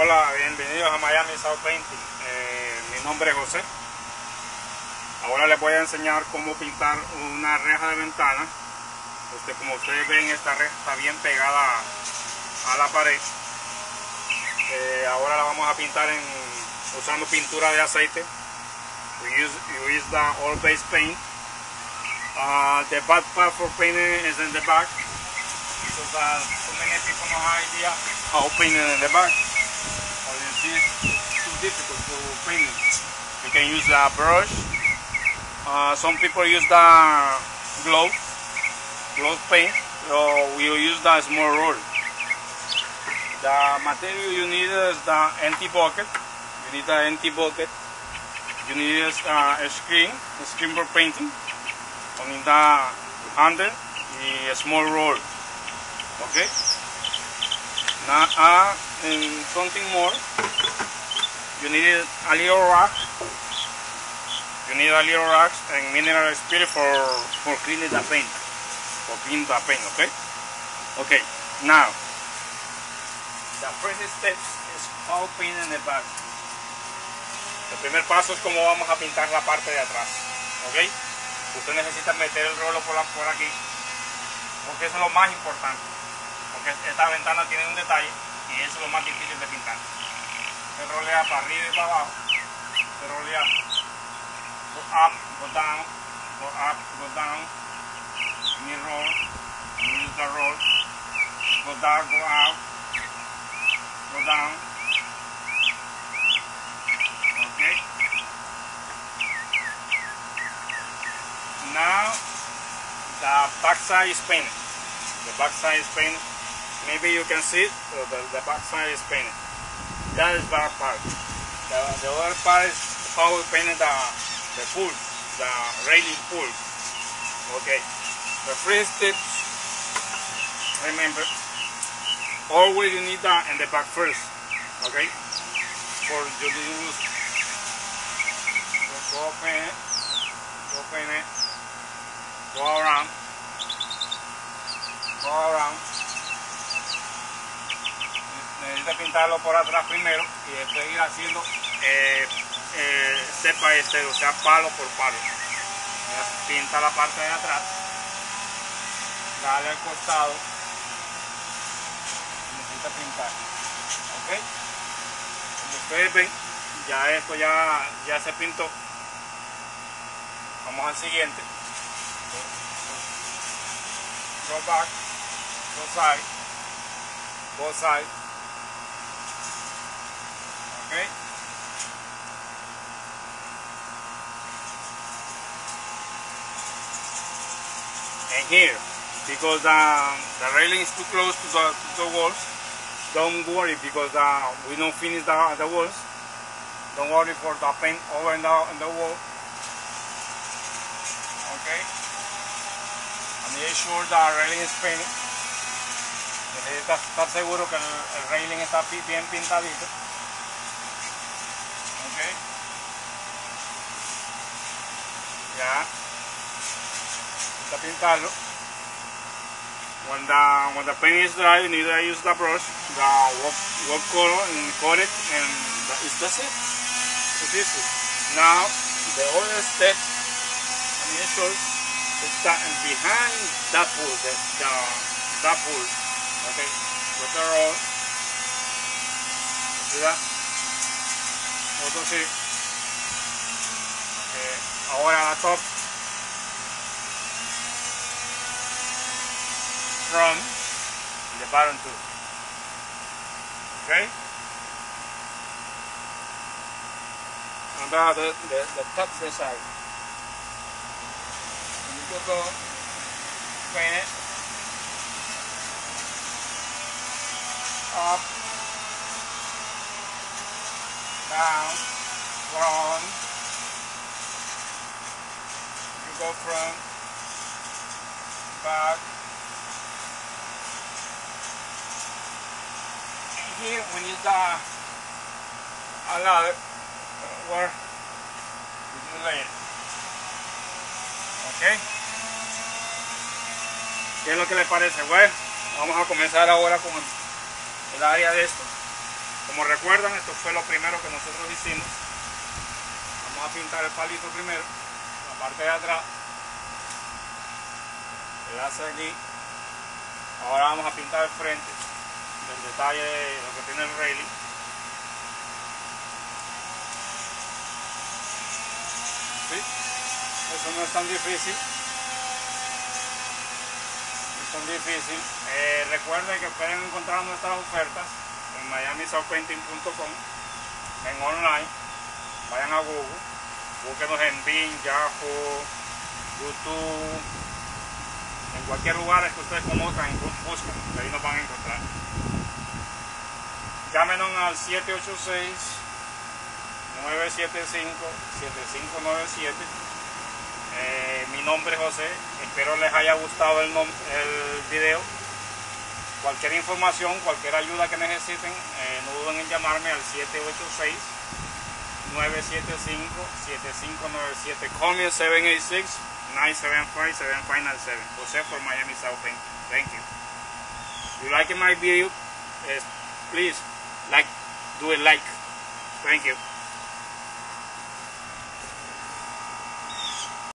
Hola, bienvenidos a Miami South Painting. Eh, mi nombre es José. Ahora les voy a enseñar cómo pintar una reja de ventana. Este, como ustedes ven, esta reja está bien pegada a la pared. Eh, ahora la vamos a pintar en, usando pintura de aceite. We use, we use the all-base paint. Uh, the bad part for painting is in the back because uh, so many people no have idea how painting in the back. Difficult to paint. You can use a brush. Uh, some people use the glove, glove paint. So we use the small roll. The material you need is the empty bucket. You need the empty bucket. You need uh, a screen, a screen for painting. On the handle a small roll. Okay. Now, uh, and something more. You need a little rock. You need a little rock and mineral spirit for for cleaning the paint, for cleaning the paint. Okay. Okay. Now, the first step is how painting the back. El primer paso es cómo vamos a pintar la parte de atrás. Okay. Usted necesita meter el rolo por, la, por aquí, porque eso es lo más importante. Porque esta ventana tiene un detalle y eso es lo más difícil de pintar. Se rolea para arriba y para abajo, se rolea go up, go down, go up, go down, ni roll, use the roll, go down, go out, go down. Okay. Now the back side is painted. The back side is painted. Maybe you can see it, the, the back side is painted. That is back part. The, the other part is how we painted the, the pool, the railing pool. Okay. The first step, remember, always you need that in the back first. Okay. For you to use. Go open it. Go it. Go around. Go around. Necesita pintarlo por atrás primero y después ir haciendo eh, eh, step by step, o sea, palo por palo. Pinta la parte de atrás, dale al costado, necesita pintar. ¿Ok? Como ustedes ven, ya esto ya, ya se pintó. Vamos al siguiente. Go back, go side, go side. Okay. And here, because um, the railing is too close to the, to the walls, don't worry because uh, we don't finish the, the walls. Don't worry for the paint over in the, in the wall. Okay. And make sure the railing is painted. Estar seguro que el, el railing está bien pintadito. Okay. Ya. Necesita pintarlo. When the when the paint is dry, you need to use the brush, the work, work color, and coat it, and is that's it. It is it. Now the other step, and sure it's that and behind that pool, the, the that pool. Okay, with the roll. See that? Otro sí. Ahora la top. Front. Y the bottom too. Okay? And now the, the, the top this side. And you go go, paint it. Up. Down. Front. Go front. Back. here when you the allow it where you lay it. Ok. ¿Qué es lo que le parece? Bueno, vamos a comenzar ahora con el área de esto. Como recuerdan, esto fue lo primero que nosotros hicimos. Vamos a pintar el palito primero, parte de atrás. El hace aquí. Ahora vamos a pintar el frente, el detalle de lo que tiene el railing. ¿Sí? Eso no es tan difícil. No es tan difícil. Eh, recuerden que pueden encontrar nuestras ofertas en miamisouthpainting.com en online. Vayan a Google, búsquenos en Bing, Yahoo, YouTube, en cualquier lugar que ustedes conozcan, busquen, que ahí nos van a encontrar. Llámenos al 786 975 7597 eh, mi nombre es José, espero les haya gustado el, el video Cualquier información, cualquier ayuda que necesiten, eh, no duden en llamarme al 786-975-7597. Call me 786-975-7597. Jose for Miami South Thank you. If you like my video, uh, please like, do it like. Thank you.